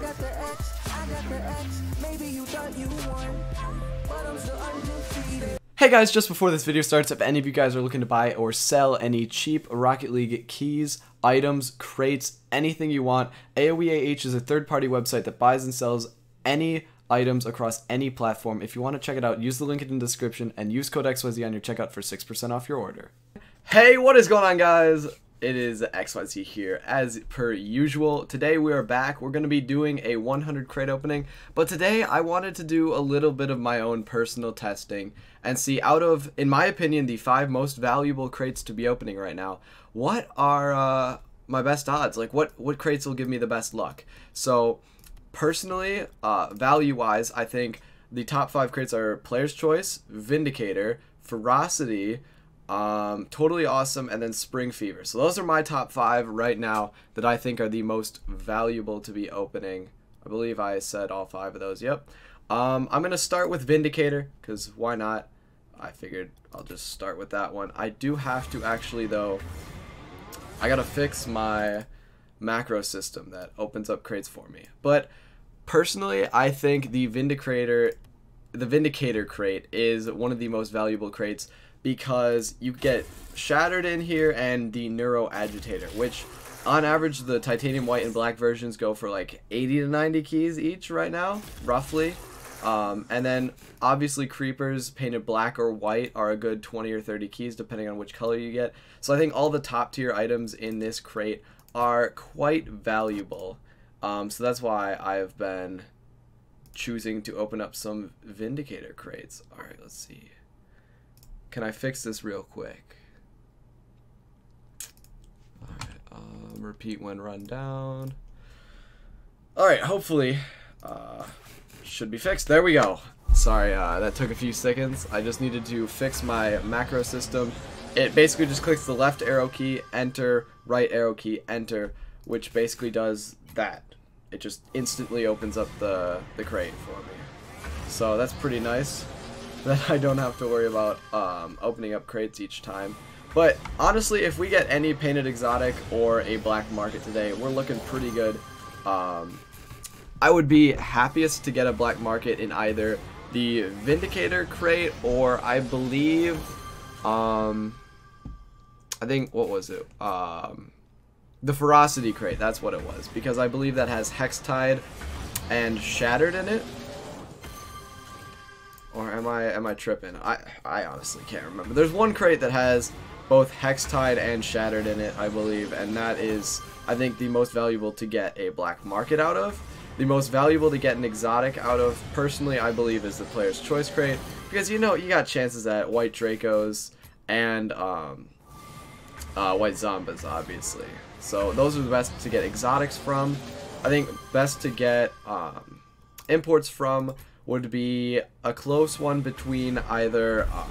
Got the X, I got the X. Maybe you thought you won, but I'm still undefeated. Hey guys, just before this video starts, if any of you guys are looking to buy or sell any cheap Rocket League keys, items, crates, anything you want, AOEAH is a third-party website that buys and sells any items across any platform. If you want to check it out, use the link in the description and use code XYZ on your checkout for 6% off your order. Hey, what is going on guys? It is XYZ here as per usual. Today we are back. We're going to be doing a 100 crate opening, but today I wanted to do a little bit of my own personal testing and see out of, in my opinion, the five most valuable crates to be opening right now, what are uh, my best odds? Like what, what crates will give me the best luck? So personally, uh, value-wise, I think the top five crates are Player's Choice, Vindicator, Ferocity, um, Totally Awesome, and then Spring Fever. So those are my top five right now that I think are the most valuable to be opening. I believe I said all five of those. Yep. Um, I'm gonna start with Vindicator because why not? I figured I'll just start with that one. I do have to actually though. I gotta fix my macro system that opens up crates for me. But personally, I think the Vindicator, the Vindicator crate is one of the most valuable crates because you get Shattered in here and the Neuro Agitator, which on average the titanium white and black versions go for like 80 to 90 keys each right now, roughly. Um, and then obviously creepers painted black or white are a good 20 or 30 keys depending on which color you get. So I think all the top tier items in this crate are quite valuable. Um, so that's why I've been choosing to open up some Vindicator crates. Alright, let's see. Can I fix this real quick? Alright, um, repeat when run down. Alright, hopefully, uh, should be fixed. There we go. Sorry, uh, that took a few seconds. I just needed to fix my macro system. It basically just clicks the left arrow key, enter, right arrow key, enter, which basically does that. It just instantly opens up the, the crate for me. So that's pretty nice that I don't have to worry about um, opening up crates each time. But honestly, if we get any painted exotic or a black market today, we're looking pretty good. Um, I would be happiest to get a black market in either the Vindicator crate or I believe, um, I think, what was it? Um, the Ferocity crate, that's what it was. Because I believe that has Hextide and Shattered in it. Or am I am I tripping? I I honestly can't remember. There's one crate that has both Hextide and Shattered in it, I believe, and that is I think the most valuable to get a black market out of. The most valuable to get an exotic out of, personally, I believe, is the player's choice crate because you know you got chances at white Dracos and um, uh, white Zombas, obviously. So those are the best to get exotics from. I think best to get um, imports from would be a close one between either, um,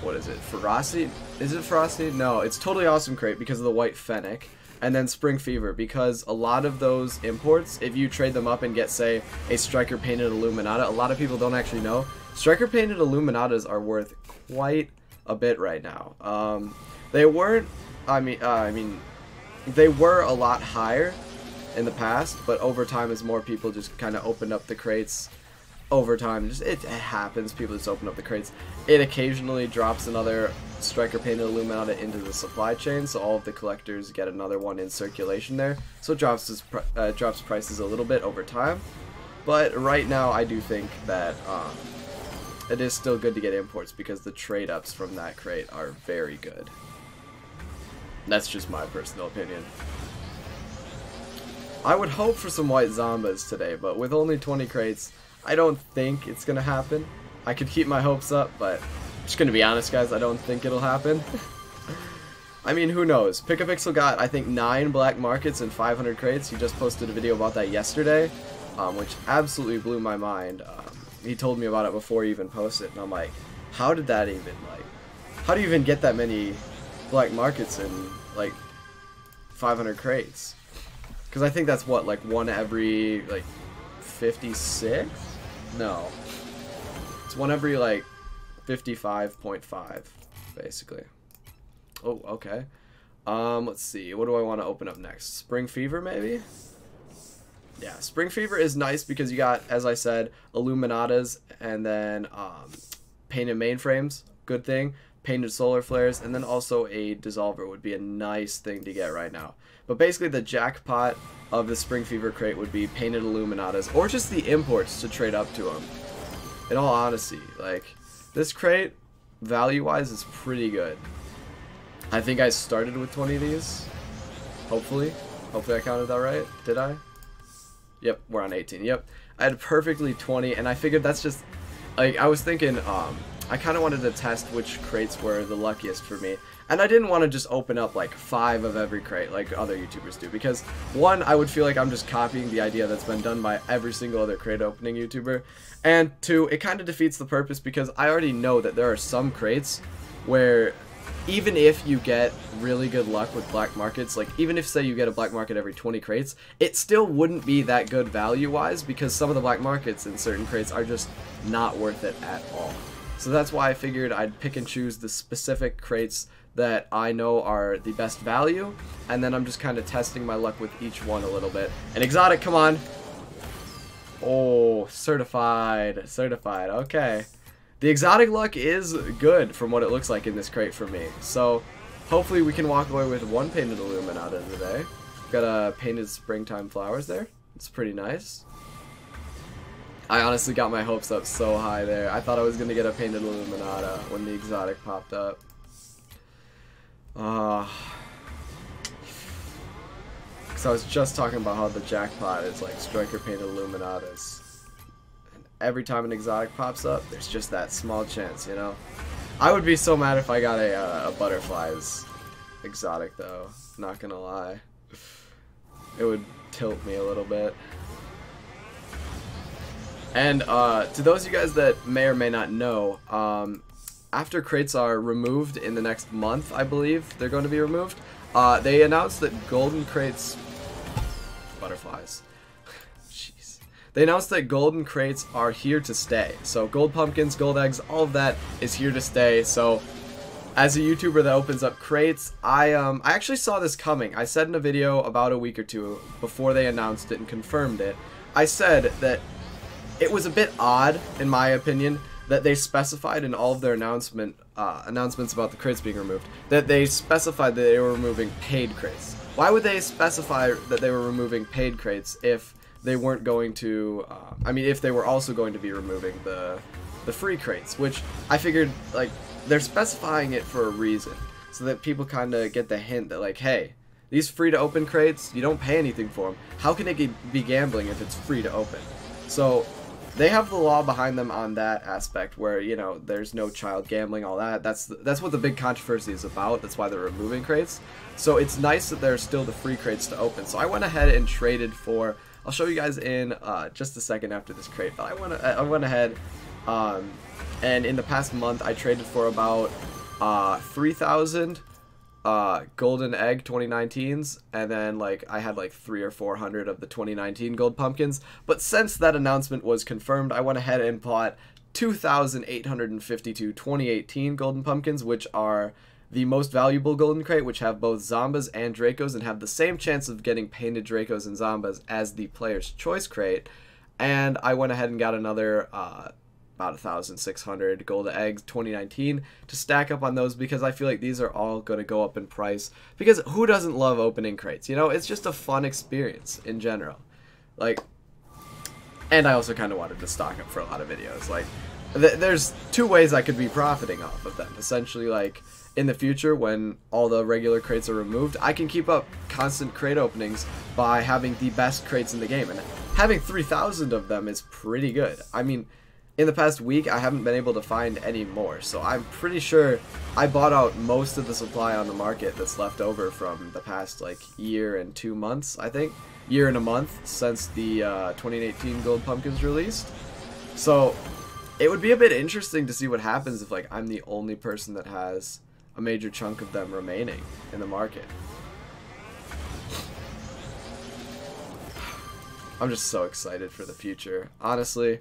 what is it, Ferocity? Is it Ferocity? No, it's Totally Awesome Crate because of the White Fennec. And then Spring Fever, because a lot of those imports, if you trade them up and get, say, a Striker Painted Illuminata, a lot of people don't actually know, Striker Painted Illuminatas are worth quite a bit right now. Um, they weren't, I mean, uh, I mean, they were a lot higher in the past, but over time, as more people just kind of opened up the crates, over time, just it, it, happens. People just open up the crates. It occasionally drops another Striker Painted Illuminata into the supply chain, so all of the collectors get another one in circulation there. So it drops his, uh, drops prices a little bit over time. But right now, I do think that um, it is still good to get imports because the trade ups from that crate are very good. That's just my personal opinion. I would hope for some white Zombas today, but with only 20 crates, I don't think it's going to happen. I could keep my hopes up, but I'm just going to be honest, guys, I don't think it'll happen. I mean, who knows? Pixel got, I think, 9 black markets and 500 crates. He just posted a video about that yesterday, um, which absolutely blew my mind. Um, he told me about it before he even posted, and I'm like, how did that even, like, how do you even get that many black markets and, like, 500 crates? Because I think that's what, like one every like 56? No. It's one every like 55.5, basically. Oh, okay. Um, let's see. What do I want to open up next? Spring Fever, maybe? yeah, Spring Fever is nice because you got, as I said, Illuminatas and then um, painted mainframes, good thing. Painted solar flares, and then also a dissolver would be a nice thing to get right now. But basically, the jackpot of the Spring Fever crate would be painted Illuminatas, or just the imports to trade up to them. In all honesty, like this crate, value-wise, is pretty good. I think I started with 20 of these. Hopefully. Hopefully I counted that right. Did I? Yep, we're on 18. Yep. I had perfectly 20, and I figured that's just... Like, I was thinking, um, I kind of wanted to test which crates were the luckiest for me. And I didn't want to just open up like five of every crate like other YouTubers do. Because one, I would feel like I'm just copying the idea that's been done by every single other crate opening YouTuber. And two, it kind of defeats the purpose because I already know that there are some crates where even if you get really good luck with black markets, like even if say you get a black market every 20 crates, it still wouldn't be that good value wise because some of the black markets in certain crates are just not worth it at all. So that's why I figured I'd pick and choose the specific crates that I know are the best value, and then I'm just kind of testing my luck with each one a little bit. And exotic, come on! Oh, certified, certified, okay. The exotic luck is good from what it looks like in this crate for me. So hopefully we can walk away with one painted Illuminata today. Got a painted springtime flowers there. It's pretty nice. I honestly got my hopes up so high there. I thought I was going to get a painted Illuminata when the exotic popped up. Ah. Uh, Because I was just talking about how the jackpot is like striker painted Illuminatas. And every time an exotic pops up, there's just that small chance, you know? I would be so mad if I got a, uh, a butterflies exotic though. Not gonna lie. It would tilt me a little bit. And uh, to those of you guys that may or may not know, um, after crates are removed in the next month, I believe they're going to be removed, uh, they announced that golden crates... Butterflies. Jeez. They announced that golden crates are here to stay. So gold pumpkins, gold eggs, all of that is here to stay. So as a YouTuber that opens up crates, I um I actually saw this coming. I said in a video about a week or two before they announced it and confirmed it. I said that it was a bit odd, in my opinion, that they specified in all of their announcement uh, announcements about the crates being removed that they specified that they were removing paid crates. Why would they specify that they were removing paid crates if they weren't going to? Uh, I mean, if they were also going to be removing the the free crates, which I figured like they're specifying it for a reason, so that people kind of get the hint that like, hey, these free to open crates, you don't pay anything for them. How can it be gambling if it's free to open? So they have the law behind them on that aspect where you know there's no child gambling all that. That's that's what the big controversy is about. That's why they're removing crates. So it's nice that there's still the free crates to open. So i went ahead and traded for i'll show you guys in uh, just a second after this crate but i went i went ahead um, and in the past month i traded for about uh, 3000 uh, Golden Egg 2019s, and then like I had like three or four hundred of the 2019 Gold Pumpkins. But since that announcement was confirmed, I went ahead and bought 2,852 2018 Golden Pumpkins, which are the most valuable Golden Crate, which have both Zombas and Dracos and have the same chance of getting painted Dracos and Zombas as the Player's Choice Crate. And I went ahead and got another uh, about 1,600 gold eggs 2019 to stack up on those because I feel like these are all going to go up in price. Because who doesn't love opening crates? You know, it's just a fun experience in general. Like, and I also kind of wanted to stock up for a lot of videos. Like, th there's two ways I could be profiting off of them. Essentially, like, in the future when all the regular crates are removed, I can keep up constant crate openings by having the best crates in the game. And having 3,000 of them is pretty good. I mean, in the past week, I haven't been able to find any more. So I'm pretty sure I bought out most of the supply on the market that's left over from the past like year and two months, I think. Year and a month since the uh, 2018 Gold Pumpkins released. So it would be a bit interesting to see what happens if like I'm the only person that has a major chunk of them remaining in the market. I'm just so excited for the future. Honestly,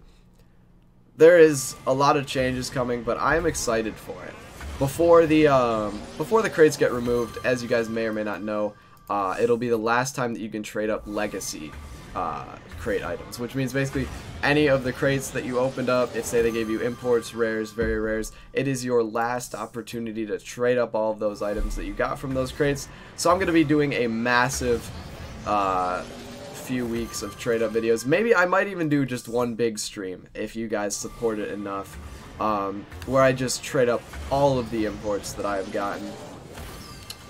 there is a lot of changes coming, but I am excited for it. Before the um, before the crates get removed, as you guys may or may not know, uh, it'll be the last time that you can trade up legacy uh, crate items, which means basically any of the crates that you opened up, if say they gave you imports, rares, very rares, it is your last opportunity to trade up all of those items that you got from those crates. So I'm going to be doing a massive uh, few weeks of trade up videos. Maybe I might even do just one big stream if you guys support it enough, um, where I just trade up all of the imports that I have gotten.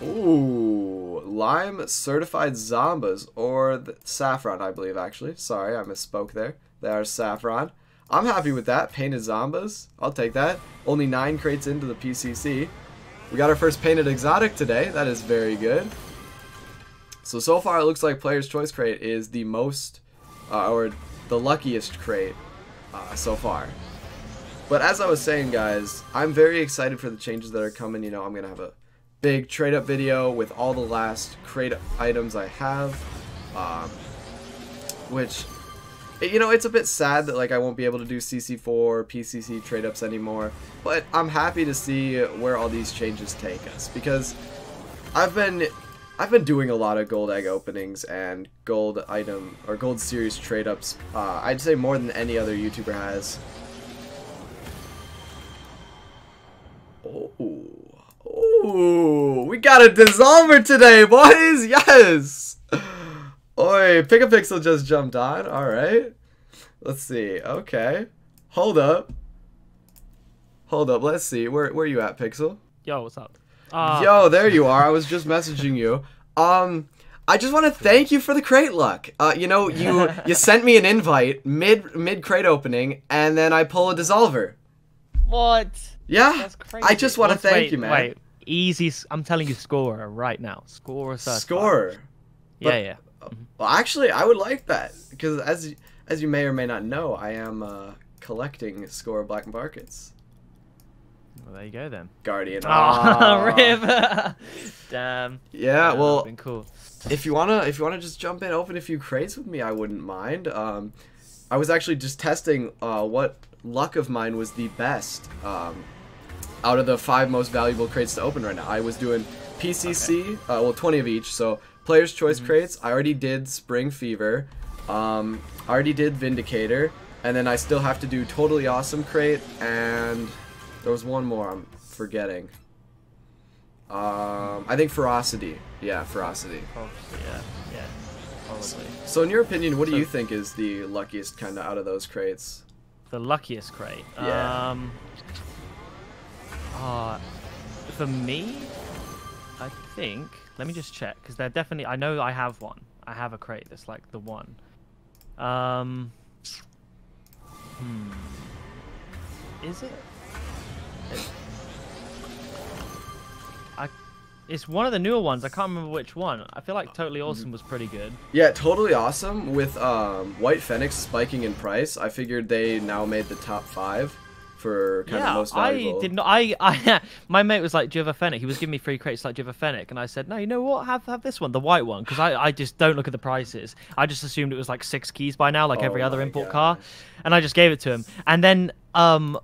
Ooh, lime certified zombas or saffron, I believe actually. Sorry, I misspoke there. They are saffron. I'm happy with that. Painted zombas, I'll take that. Only nine crates into the PCC. We got our first painted exotic today. That is very good. So so far it looks like Player's Choice crate is the most, uh, or the luckiest crate uh, so far. But as I was saying, guys, I'm very excited for the changes that are coming. You know, I'm gonna have a big trade up video with all the last crate items I have, um, which you know it's a bit sad that like I won't be able to do CC4 PCC trade ups anymore but I'm happy to see where all these changes take us because I've been I've been doing a lot of gold egg openings and gold item or gold series trade ups uh, I'd say more than any other YouTuber has oh oh, we got a dissolver today, boys. Yes. Oi, Pick a Pixel just jumped on. All right. Let's see. Okay. Hold up. Hold up. Let's see. Where where you at, Pixel? Yo, what's up? Uh, Yo, there you are. I was just messaging you. Um, I just want to thank you for the crate luck. Uh, you know, you you sent me an invite mid mid crate opening, and then I pull a dissolver. What? Yeah. I just want to thank wait, you, man. Wait, easy. I'm telling you, scorer right now. Scorer. certified. Score. Yeah, yeah. Well, actually, I would like that because as as you may or may not know, I am uh, collecting score black markets. Well, there you go then. Guardian. Oh, Aw. rip. Damn. Yeah, well, been cool. if you wanna if you wanna just jump in, open a few crates with me, I wouldn't mind. Um, I was actually just testing uh, what luck of mine was the best um, out of the five most valuable crates to open right now. I was doing PCC, uh, well, 20 of each. So player's choice crates. I already did Spring Fever. Um, I already did Vindicator, and then I still have to do Totally Awesome crate, and there was one more I'm forgetting. Um, I think Ferocity. Yeah, Ferocity. Probably, yeah, yeah. Probably. So, in your opinion, what do So- you think is the luckiest kind of out of those crates? The luckiest crate. Yeah. Um. Uh, for me, I think. Let me just check because they're definitely. I know I have one. I have a crate that's like the one. Um. Hmm. Is it? I. It's one of the newer ones. I can't remember which one. I feel like Totally Awesome was pretty good. Yeah, totally awesome. With um, White Fennecs spiking in price, I figured they now made the top five for kind of yeah, most I did not. I, I, my mate was like, "Do you have a Fennec?" He was giving me free crates like, "Do you have a Fennec?" And I said, "No, you know what? Have have this one, the white one, because I, I just don't look at the prices. I just assumed it was like six keys by now, like Oh every other import car, and I just gave it to him. And then um,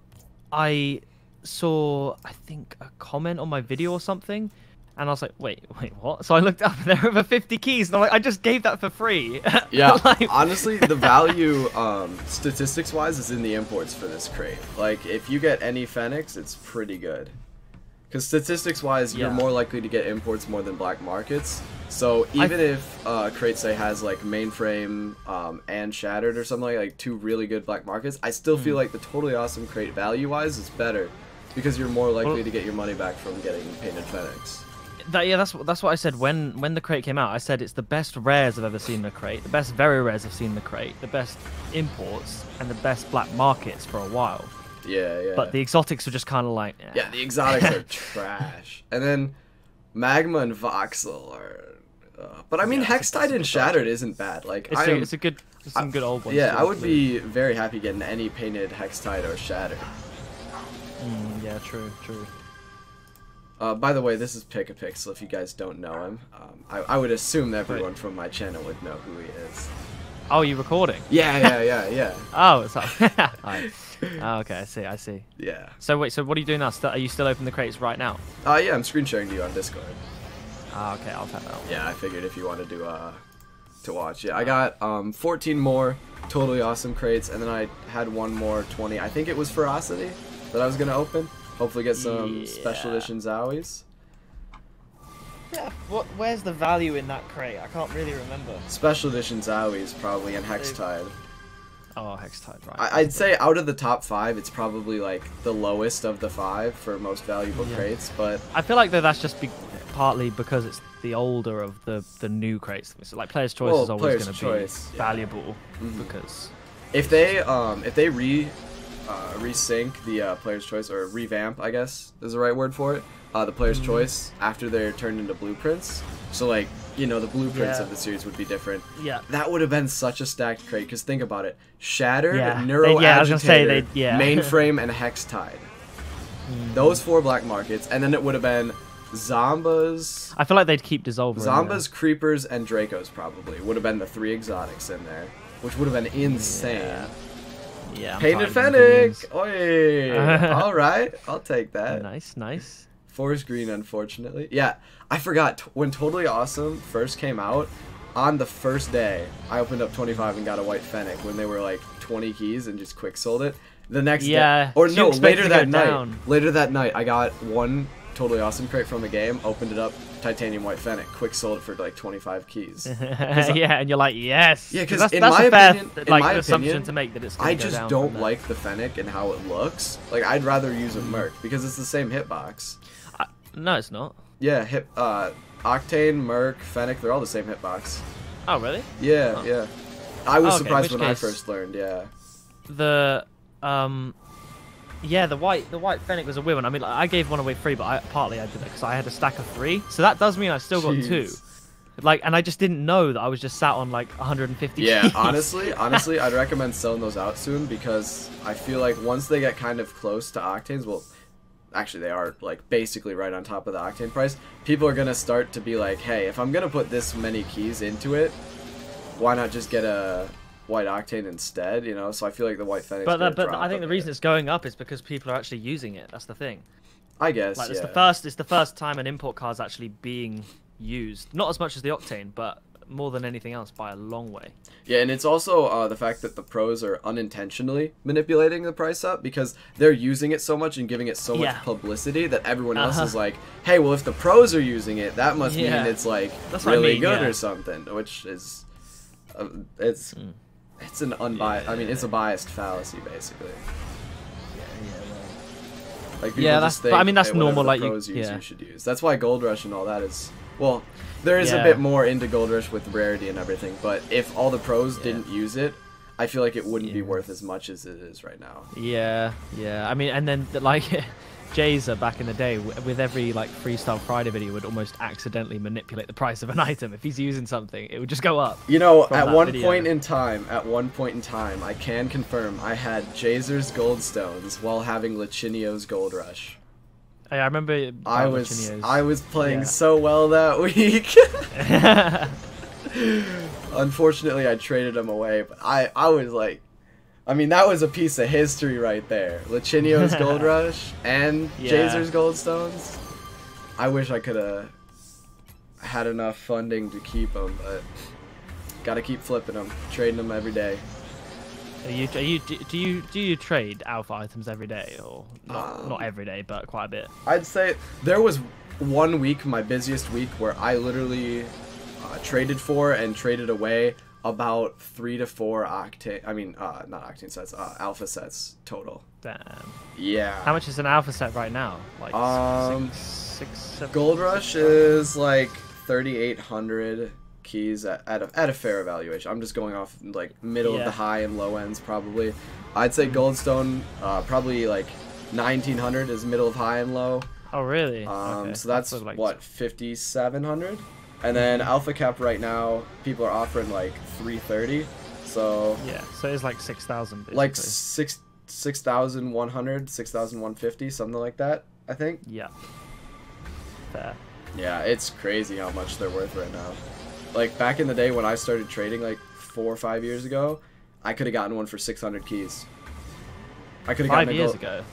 I saw I think a comment on my video or something. And I was like, wait, wait, what? So I looked up, and there were over 50 keys, and I'm like, I just gave that for free. Yeah, Like- honestly, the value, um, statistics wise, is in the imports for this crate. Like, if you get any Fennecs, it's pretty good. Because statistics wise, you're more likely to get imports more than black markets. So I- even if uh, crate say has like mainframe um, and shattered or something like, like two really good black markets, I still Hmm. feel like the totally awesome crate value wise is better because you're more likely Well- to get your money back from getting painted Fennecs. That, yeah, that's what that's what I said when when the crate came out. I said it's the best rares I've ever seen in a crate, the best very rares I've seen in the crate, the best imports, and the best black markets for a while. Yeah, yeah. But the exotics were just kind of like, eh. Yeah, the exotics are trash. And then Magma and Voxel are. Uh, but I mean, Yeah, Hextide and Shattered isn't bad. Like, it's, I a, am, it's a good, it's some good old ones. yeah, I would be very happy getting any painted Hextide or Shattered. Mm, yeah, true, true. Uh, by the way, this is Pick a Pixel. If you guys don't know him, um, I, I would assume everyone from my channel would know who he is. Oh, you recording? Yeah, yeah, yeah, yeah, Oh, it's Alright. oh, okay, I see, I see. yeah. So wait, so what are you doing now? Still, are you still opening the crates right now? Uh, yeah, I'm screen sharing to you on Discord. Ah, okay, I'll tap that. out. Yeah, I figured if you wanted to uh, to watch. Yeah, I got um 14 more totally awesome crates, and then I had one more 20. I think it was Ferocity that I was gonna open. Hopefully get some special edition Zowies. Yeah. What? Where's the value in that crate? I can't really remember. Special edition Zowies probably and Hextide. Oh, Hextide, right? I- I'd say out of the top five, it's probably like the lowest of the five for most valuable Yeah. crates. But I feel like that that's just be- partly because it's the older of the the new crates. So like player's choice Well, is always going to be yeah. valuable Mhm. because if they um if they re uh, resync the uh, player's choice or revamp, I guess is the right word for it. Uh, the player's Mhm. choice after they're turned into blueprints. So like you know the blueprints Yeah. of the series would be different. yeah. That would have been such a stacked crate. Because think about it: Shattered, Yeah. Neuro yeah, I was gonna say Agitator, yeah. Mainframe, and Hextide. Mm. Those four black markets, and then it would have been Zombas, I feel like they'd keep dissolving. Zombas, Creepers, and Dracos probably would have been the three exotics in there, which would have been insane. Yeah. Yeah. I'm Painted Fennec! opinions. Oi! Alright, I'll take that. Nice, nice. Forest Green, unfortunately. Yeah, I forgot. When Totally Awesome first came out, on the first day, I opened up 25 and got a white Fennec when they were like 20 keys and just quick sold it. The next Yeah, day, or no, later that night. down. Later that night, I got one Totally Awesome crate from the game, opened it up, titanium white Fennec, quick sold it for like 25 keys. yeah, and you're like, yes. Yeah, because in that's my fair opinion- in like my assumption opinion, to make that it's. I just don't like the Fennec and how it looks. Like, I'd rather use a Merc because it's the same hitbox. I- no, it's not. Yeah, hip uh Octane, Merc, Fennec, they're all the same hitbox. Oh, really? Yeah, Oh. yeah. I was Okay, surprised when I first learned, yeah. The um, yeah, the white the white Fennec was a weird one. I mean, like, I gave one away free, but I, partly I did it because I had a stack of three. So that does mean I still got two. Like, and I just didn't know that I was just sat on like 150. Yeah, keys. honestly, honestly, I'd recommend selling those out soon because I feel like once they get kind of close to octanes, well, actually they are like basically right on top of the octane price. People are gonna start to be like, hey, if I'm gonna put this many keys into it, why not just get a white octane instead? You know, so I feel like the white fennec. But the, but I think the reason it's going up is because people are actually using it. That's the thing. I guess Like, it's yeah. the first it's the first time an import card's actually being used. Not as much as the Octane, but more than anything else by a long way. Yeah, and it's also uh, the fact that the pros are unintentionally manipulating the price up because they're using it so much and giving it so much publicity that everyone else Uh-huh. is like, "Hey, well, if the pros are using it, that must Yeah. mean it's like That's what I really mean, good yeah. or something." Which is, uh, it's Mm. It's an unbiased. I mean, it's a biased fallacy, basically. Like Yeah, just that's- but I mean, that's "Hey, normal, like, you- use, yeah. you should use. That's why Gold Rush and all that is. Well, there is a bit more into Gold Rush with rarity and everything, but if all the pros Yeah. didn't use it, I feel like it wouldn't be worth as much as it is right now. Yeah, yeah. I mean, and then like Jhzer back in the day, with every like Freestyle Friday video, would almost accidentally manipulate the price of an item. If he's using something, it would just go up. You know, at one video. point in time, at one point in time, I can confirm I had Jhzer's Goldstones while having Lachinio's Gold Rush. I I remember. I was I was playing yeah. so well that week. Unfortunately, I traded him away, but I I was like, I mean that was a piece of history right there. Lachinio's Gold Rush and Yeah. Jhzer's Goldstones. I wish I could have had enough funding to keep them, but gotta keep flipping them, trading them every day. Are you, are you, do do you do you trade alpha items every day or not, Um, not every day but quite a bit? I'd say there was one week, my busiest week, where I literally uh, traded for and traded away about three to four octane. I mean, uh, not octane sets, uh, alpha sets total. Damn. Yeah. How much is an alpha set right now? Like Um, six, six, seven. Gold Rush is like 3,800 keys at, at, a, at a fair evaluation. I'm just going off like middle of the high and low ends probably. I'd say Goldstone uh, probably like 1,900 is middle of high and low. Oh really? Um, Okay, so that's of like- what 5,700, and then Alpha Cap right now people are offering like 330, so Yeah, so it's like six thousand. like six 6,100, 6,150, something like that. I think. Yeah. Fair. Yeah, it's crazy how much they're worth right now. Like back in the day when I started trading, like four or five years ago, I could have gotten one for 600 keys. I could have Five gotten a years gold- ago.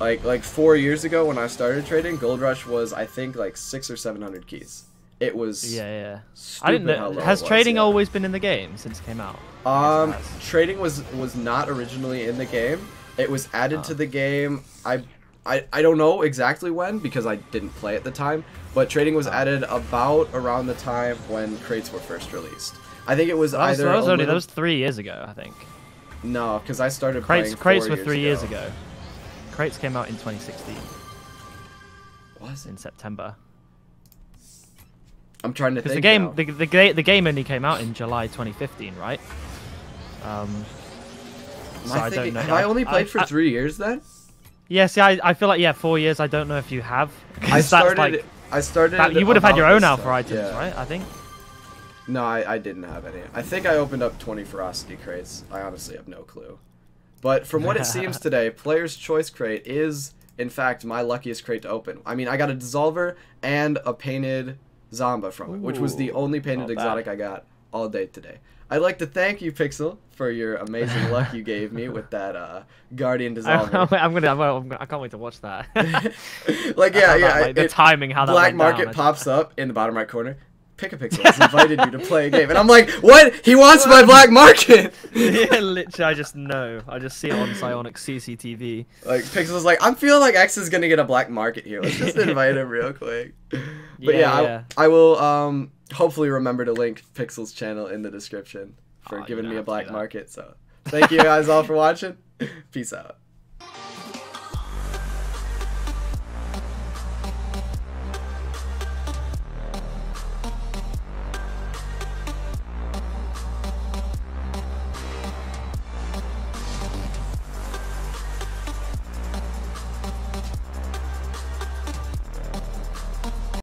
like like four years ago when I started trading, Gold Rush was I think like six or seven hundred keys, it was Yeah, yeah. I didn't know. Has was, trading yeah. always been in the game since it came out? Um, Yes, it has. trading was was not originally in the game. It was added to Oh. the game. I, I I don't know exactly when because I didn't play at the time. But trading was Oh. added about around the time when crates were first released. I think it was was, either that was only that was three years ago, I think. no, because I started Crates playing crates were three years ago. Crates came out in 2016 Was it? in September. I'm trying to Because the game the, the the game only came out in July 2015, right? Um, so I I don't know. Have I, I- only played I- for three years then? yeah, see, I, I feel like yeah, four years. I don't know if you have. I started. like I started. that- you would have had your own alpha items, yeah. right? I think. No, I, I didn't have any. I think I opened up 20 Ferocity crates. I honestly have no clue. But from what it seems today, Player's Choice crate is, in fact, my luckiest crate to open. I mean, I got a Dissolver and a painted Zomba from it, which was the only painted not bad. exotic I got all day today. I'd like to thank you, Pixel, for your amazing luck you gave me with that uh, Guardian Dissolver. I'm gonna, I'm gonna, I can't wait to watch that. like, yeah, yeah. that, like, the it- timing, how that Black went down, Market pops up in the bottom right corner. Pick a pixel has invited you to play a game, and I'm like, what? He wants my Black Market. yeah, literally, I just know. I just see it on Psyonix CCTV. Like Pixel's like, I'm feeling like X is gonna get a Black Market here. Let's just invite him real quick. But yeah, Yeah, I, yeah. I will um hopefully remember to link Pixel's channel in the description for Oh, giving me a have to do Black. Market. So thank you guys all for watching. Peace out.